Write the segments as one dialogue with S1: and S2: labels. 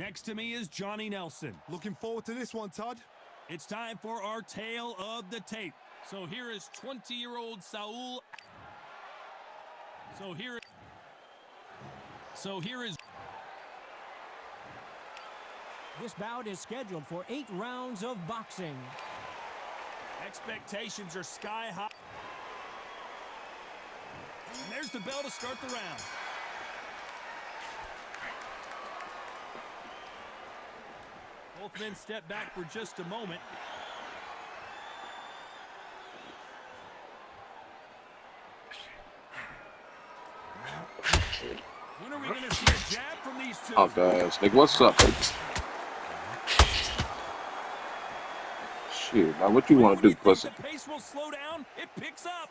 S1: Next to me is Johnny Nelson.
S2: Looking forward to this one, Todd.
S1: It's time for our tale of the tape. So here is 20-year-old Saul. So here So here is
S3: This bout is scheduled for eight rounds of boxing.
S1: Expectations are sky high. And there's the bell to start the round. Both men step back for just a moment. When are we going to see a jab from these two?
S4: Oh, guys. Like, what's up? Shit, now what you want to do, pussy?
S1: The pace will slow down. It picks up.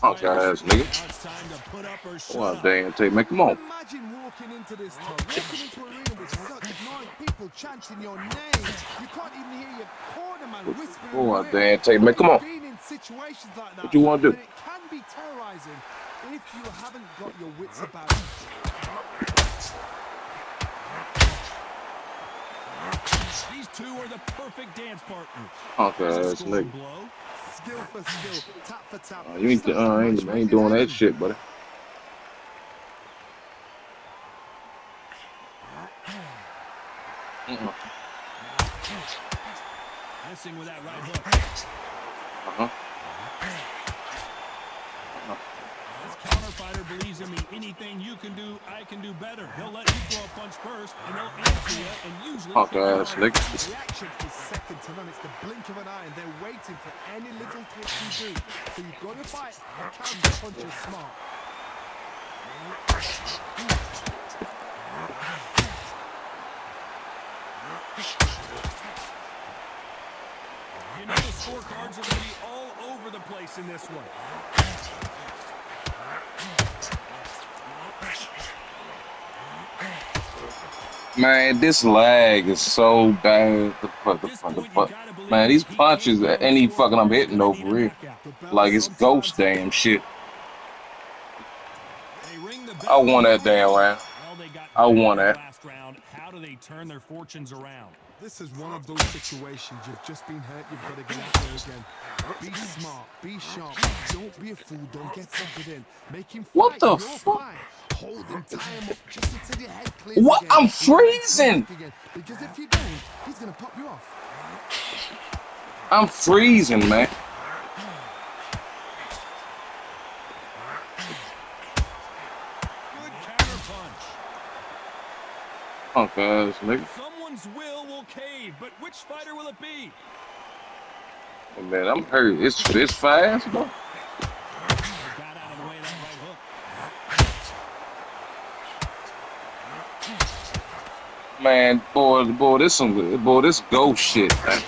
S4: Punk ass nigga.
S1: Now it's time to put up or shut
S4: Well, damn, take make them on.
S2: Imagine walking into this, Todd. Walking into a arena with such noise, people chanting your name. You can't even hear your corner man whispering. in
S4: Oh,
S2: your
S4: damn, take make them on.
S2: Being in situations like that,
S4: What you do?
S2: and It can be terrorizing if you haven't got your wits about you.
S1: These two are the perfect dance partners.
S4: Punk
S1: There's a
S4: ass nigga.
S1: blow.
S2: Skill for skill, tap for tap.
S4: Uh, you ain't, uh, I ain't, I ain't doing that shit, buddy.
S1: Missing with that right hook.
S4: Uh-huh.
S1: This counter fighter believes in me. Anything you can do, I can do better. He'll let you throw a punch first, and he'll answer you, and usually...
S4: Punk ass nigga.
S2: To none. It's the blink of an eye, and they're waiting for any little twist you do. So you've got to fight. A counter punch is smart.
S1: You know the scorecards are going to be all over the place in this one.
S4: Man, this lag is so bad. The fuck, the fuck, the fuck. Man, these punches,
S1: can't
S4: any fucking I'm hitting over
S1: and
S4: for
S1: need a
S4: real.
S1: knockout.
S2: The bell
S4: Like it's ghost damn shit.
S1: They ring the
S4: I
S1: bell.
S4: won that damn round.
S1: Well, they got
S4: I won that.
S1: How do they turn their fortunes around?
S2: This is one of those situations you've just been hurt, you've got to get out there again. Be smart, be sharp, don't be a fool, don't get something in. Make him fight
S4: What the
S2: your
S4: fuck?
S2: Fight. Hold tie him up just until your head clears
S4: What?
S2: again.
S4: I'm
S2: He won't come
S4: freezing.
S2: back Because if you don't, he's going to pop you off.
S4: I'm freezing, man.
S1: Good counter punch.
S4: Punk ass nigga.
S1: Someone's will will cave, but which fighter will it be?
S4: Hey, Man, I'm hurt. It's it's fast, bro. Man, boy, boy, this some boy, this ghost shit, man.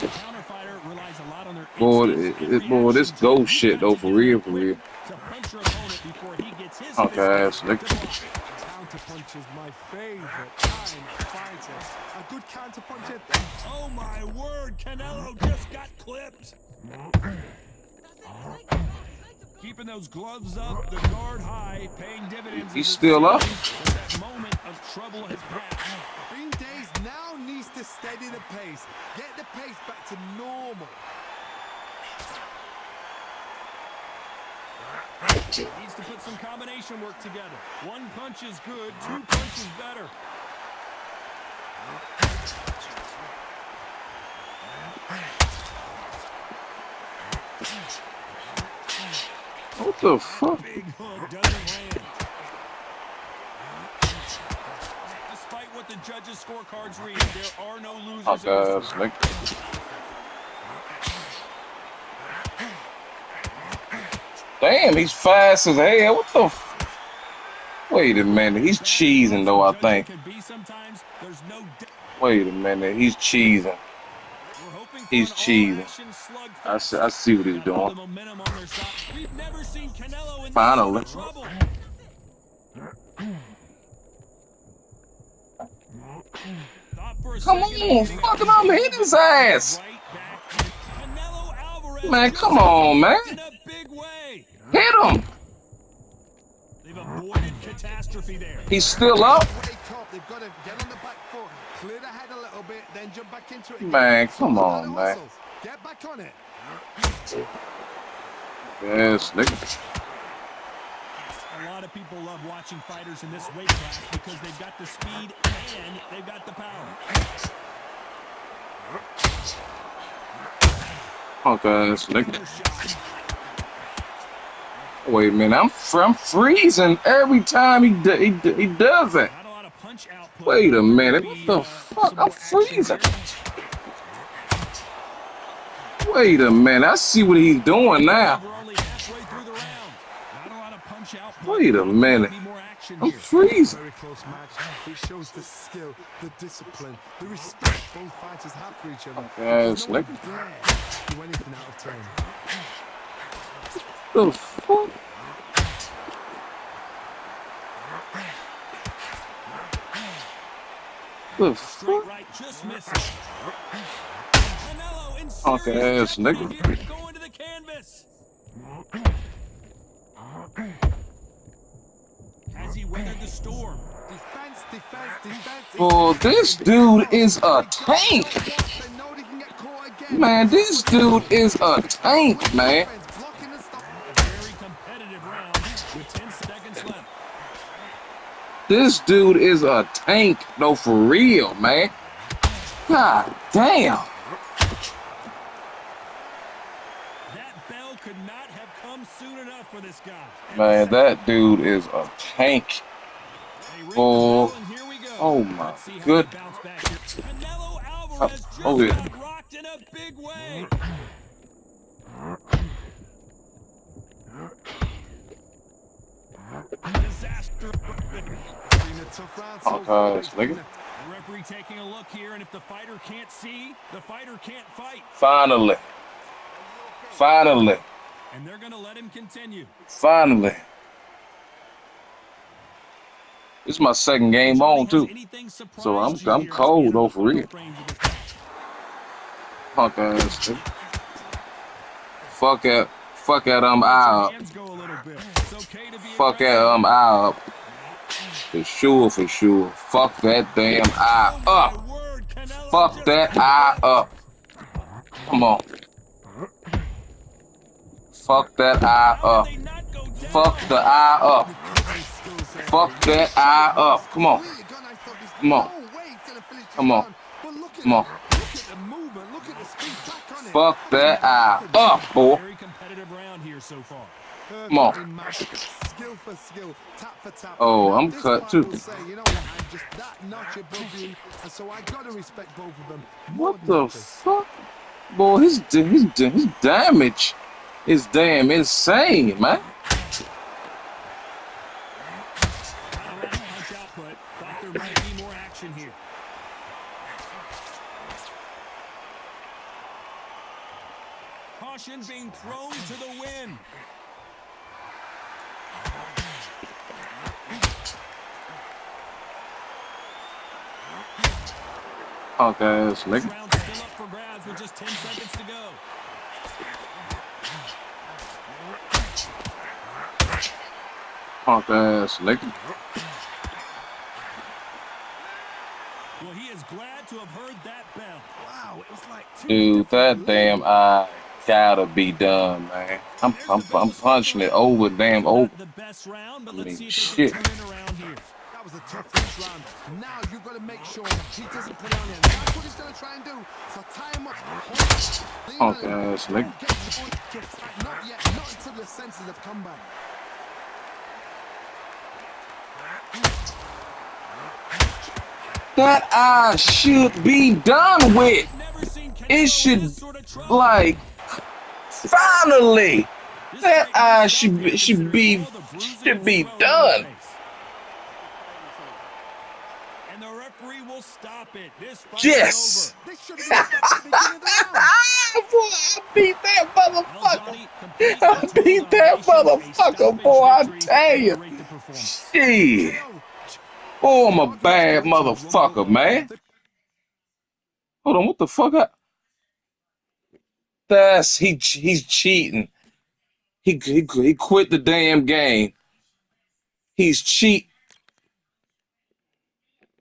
S1: The counter fighter relies a lot on their
S4: Boy, it, it, boy, this ghost shit though, for real, for real.
S1: To punch your opponent before he gets his
S4: Punk ass nigga.
S2: Counter is my favorite kind of fighter. A good counter puncher.
S1: Oh my word, Canelo just got clipped. Keeping those gloves up, the guard high, paying dividends.
S4: He's still up?
S1: that That moment of trouble has passed.
S2: Benavidez now needs to steady the pace. Get the pace back to normal.
S1: Needs to put some combination work together. One punch is good, two punches better.
S4: What the fuck?
S1: Despite what the judges' scorecards read, there are no losers.
S4: Punk ass
S1: one.
S4: Damn, he's fast as hell. What the? F- Wait a minute, he's cheesing though. I think.
S1: Could be sometimes. There's no doubt.
S4: Wait a minute, he's cheesing.
S1: We're hoping for
S4: He's
S1: an
S4: cheating.
S1: all-action slugfest.
S4: I see, I see what he's
S1: Gotta hold
S4: doing.
S1: the momentum on their side. We've never seen Canelo in
S4: Finally.
S1: sort of trouble. Thought for a
S4: Come on,
S1: of getting
S4: fucking
S1: a
S4: I'm hitting his ass. Man, come on, man.
S1: In a big way.
S4: Hit him.
S1: They've avoided catastrophe there.
S4: He's still up.
S2: Wake up. They've got to get on the back foot, clear the head a little bit, then jump back into it. again.
S4: Man, come on, man.
S2: Get back on it.
S4: Yes, nigga.
S1: A lot of people love watching fighters in this weight class because they've got the speed and they've got the power.
S4: Okay, this nigga. Wait a minute, I'm, I'm freezing every time he, he, he does it.
S1: Not a lot of punch output.
S4: Wait a minute, what the
S1: uh,
S4: fuck? I'm freezing. Wait a minute, I see what he's doing now.
S1: We're only halfway through the round. Not a lot of punch output.
S4: Wait a minute.
S1: Be more action
S4: I'm freezing.
S2: Very close match. It shows the skill, the discipline, the respect both fighters have for each other.
S4: Okay,
S2: There's
S4: slick.
S2: dare do anything out of.
S4: The fuck? The fuck?
S1: Serious
S4: ass nigga.
S1: Going to the canvas. Has he weathered the storm?
S2: Defense, defense, defense.
S4: Oh, this dude is a tank. Man, this dude is a tank, man.
S2: Blocking and stopping.
S1: A very competitive round with 10 seconds left.
S4: This dude is a tank, no, for real, man. God damn.
S1: That bell could not have come soon enough for this guy.
S4: Man, that dude is a tank.
S1: They ring the
S4: Oh.
S1: bell, and here we go.
S4: Oh, my good-
S1: they bounce back here. Canelo Alvarez oh, just
S4: oh, yeah.
S1: got rocked in a big way. Disaster.
S2: Been a tough round so
S4: Okay,
S2: far.
S4: it's nigga.
S1: Referee taking a look here, and if the fighter can't see, the fighter can't fight.
S4: Finally. Finally.
S1: And they're going to let him continue.
S4: Finally. This is my second game on, too. So I'm- I'm cold, though, for real. Punk ass nigga. Fuck that. Fuck that um eye up. Fuck that um eye up. For sure, for sure. Fuck that damn eye up. Fuck that eye up. Come on. Fuck that eye up. Fuck the eye up. Fuck that eye up. Come on. Come on. Come on. Come on. Fuck that eye up, boy. Come on. Oh, I'm cut, too.
S2: what?
S4: The fuck? Boy, his, his, his damage is damn insane, man.
S1: Not a lot of punch output. Thought there might be more action here. Caution being thrown to the wind.
S4: Punk ass nigga. Punk ass nigga.
S1: Well, he is glad to have heard that bell.
S2: Wow, it was like two
S4: Dude, that damn eye gotta be done, man. I'm, I'm, I'm punching it over, damn over.
S1: The best round, but let's see if
S4: shit.
S1: they can turn around here.
S2: That was a tough first round. Now you've got to make sure he doesn't put on him. That's what he's going to try and do. So tie him up.
S4: Punk ass nigga.
S2: Don't get him to fight. Not yet. Not until the senses have come back.
S4: That I should be done with. It should, like, finally. That
S1: I
S4: should be, should be, should be done.
S1: And the referee will stop it. This fight
S4: I beat that motherfucker. I beat that motherfucker, boy, I tell you. Shit. Oh, I'm a bad motherfucker, man. Hold on, what the fuck? I... That's he he's cheating. He he he quit the damn game. He's cheat.